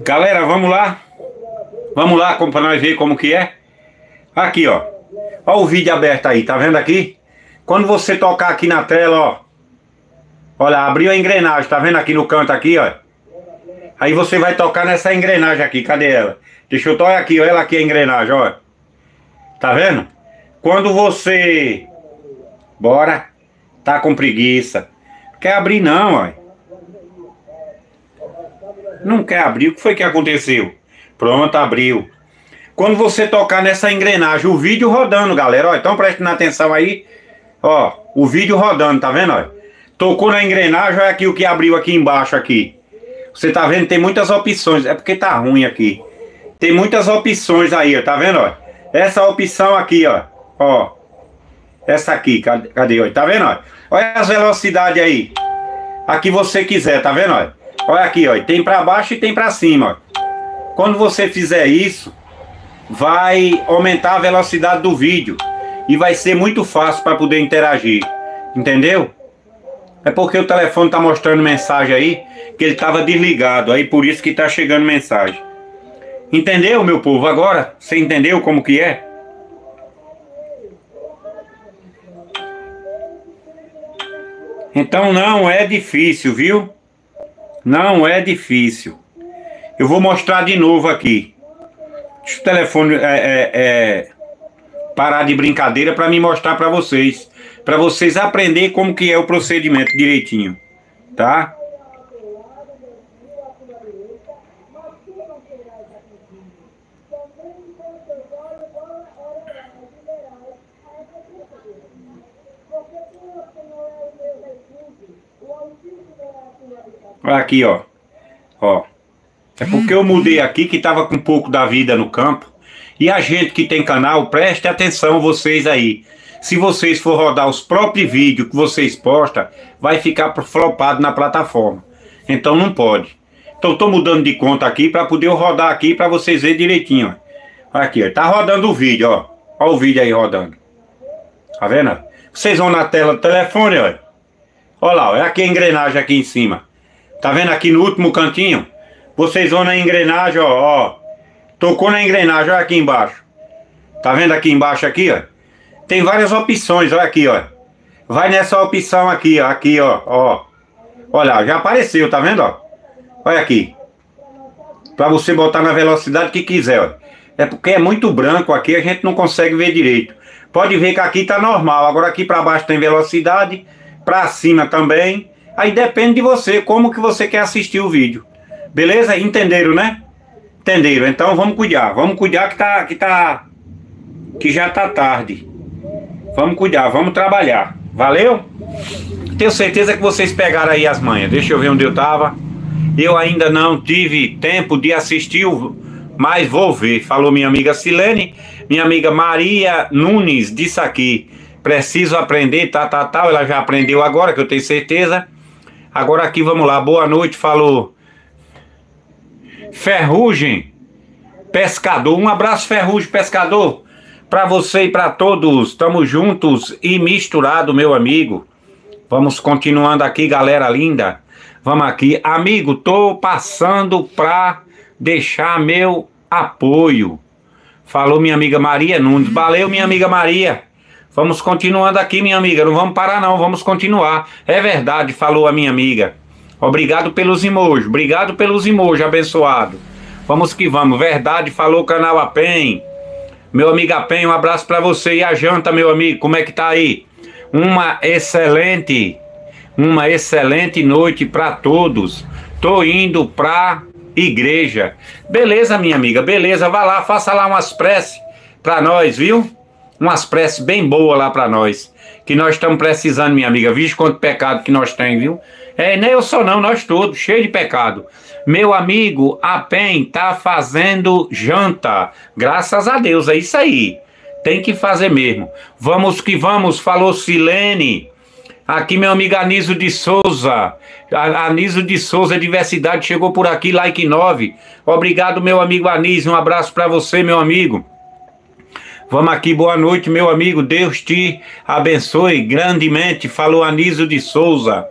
Galera, vamos lá. Vamos lá para nós ver como que é. Aqui, ó. Ó o vídeo aberto aí, tá vendo aqui? Quando você tocar aqui na tela, ó. Olha, abriu a engrenagem, tá vendo aqui no canto aqui, ó. Aí você vai tocar nessa engrenagem aqui, cadê ela? Deixa eu tocar aqui, ó, ela aqui a engrenagem, ó. Tá vendo? Quando você... Bora. Tá com preguiça. Quer abrir não, ó. Não quer abrir, o que foi que aconteceu? Pronto, abriu. Quando você tocar nessa engrenagem, o vídeo rodando, galera, ó, então prestem atenção aí, ó, o vídeo rodando, tá vendo, ó? Tocou na engrenagem, olha aqui o que abriu aqui embaixo aqui. Você tá vendo, tem muitas opções, é porque tá ruim aqui. Tem muitas opções aí, ó, tá vendo, ó? Essa opção aqui, ó, ó. Essa aqui, cadê, cadê? Tá vendo? Olha as velocidades aí. Aqui você quiser, tá vendo? Olha aqui, ó, tem para baixo e tem para cima, ó. Quando você fizer isso, vai aumentar a velocidade do vídeo e vai ser muito fácil para poder interagir. Entendeu? É porque o telefone está mostrando mensagem aí que ele estava desligado, aí por isso que está chegando mensagem. Entendeu, meu povo? Agora, você entendeu como que é? Então não é difícil, viu? Não é difícil. Eu vou mostrar de novo aqui. Deixa o telefone é, é, é parar de brincadeira para me mostrar para vocês. Para vocês aprender como que é o procedimento direitinho. Tá? Aqui, ó. Ó. É porque eu mudei aqui que tava com um pouco da vida no campo. E a gente que tem canal, preste atenção vocês aí. Se vocês for rodar os próprios vídeos que vocês postam, vai ficar flopado na plataforma. Então não pode. Então tô mudando de conta aqui para poder rodar aqui para vocês verem direitinho. Ó. Aqui, ó. Tá rodando o vídeo, ó. Ó o vídeo aí rodando. Tá vendo? Vocês vão na tela do telefone, ó. Olha lá, olha aqui a engrenagem aqui em cima. Tá vendo aqui no último cantinho? Vocês vão na engrenagem, ó, ó. Tocou na engrenagem, olha aqui embaixo. Tá vendo aqui embaixo aqui, ó? Tem várias opções, olha aqui, ó. Vai nessa opção aqui, ó, aqui, ó, ó. Olha, já apareceu, tá vendo, ó? Olha aqui. Pra você botar na velocidade que quiser, ó. É porque é muito branco aqui, a gente não consegue ver direito. Pode ver que aqui tá normal, agora aqui pra baixo tem velocidade, pra cima também. Aí depende de você, como que você quer assistir o vídeo. Beleza? Entenderam, né? Entenderam? Então vamos cuidar. Vamos cuidar que tá. Que tá. Que já tá tarde. Vamos cuidar, vamos trabalhar. Valeu? Tenho certeza que vocês pegaram aí as manhas. Deixa eu ver onde eu tava. Eu ainda não tive tempo de assistir. Mas vou ver. Falou minha amiga Silene. Minha amiga Maria Nunes disse aqui. Preciso aprender, tá, tá, tal. Ela já aprendeu agora, que eu tenho certeza. Agora aqui, vamos lá. Boa noite, falou. Ferrugem, pescador. Um abraço, Ferrugem, pescador. Para você e para todos. Estamos juntos e misturado, meu amigo. Vamos continuando aqui, galera linda. Vamos aqui. Amigo, tô passando para deixar meu apoio. Falou minha amiga Maria Nunes. Valeu, minha amiga Maria. Vamos continuando aqui, minha amiga. Não vamos parar, não. Vamos continuar. É verdade, falou a minha amiga. Obrigado pelos emojis. Obrigado pelos emojis, abençoado. Vamos que vamos. Verdade, falou canal Apen. Meu amigo Apen, um abraço para você. E a janta, meu amigo, como é que tá aí? Uma excelente, uma excelente noite para todos. Tô indo pra igreja. Beleza, minha amiga, beleza. Vá lá, faça lá umas preces para nós, viu? Umas preces bem boas lá para nós. Que nós estamos precisando, minha amiga. Vixe quanto pecado que nós temos, viu? É, nem eu só não, nós todos, cheio de pecado. Meu amigo, a PEN tá fazendo janta. Graças a Deus, é isso aí. Tem que fazer mesmo. Vamos que vamos, falou Silene. Aqui meu amigo Anísio de Souza. Anísio de Souza, Diversidade, chegou por aqui, like 9. Obrigado, meu amigo Anísio. Um abraço para você, meu amigo. Vamos aqui, boa noite, meu amigo. Deus te abençoe grandemente. Falou Anísio de Souza.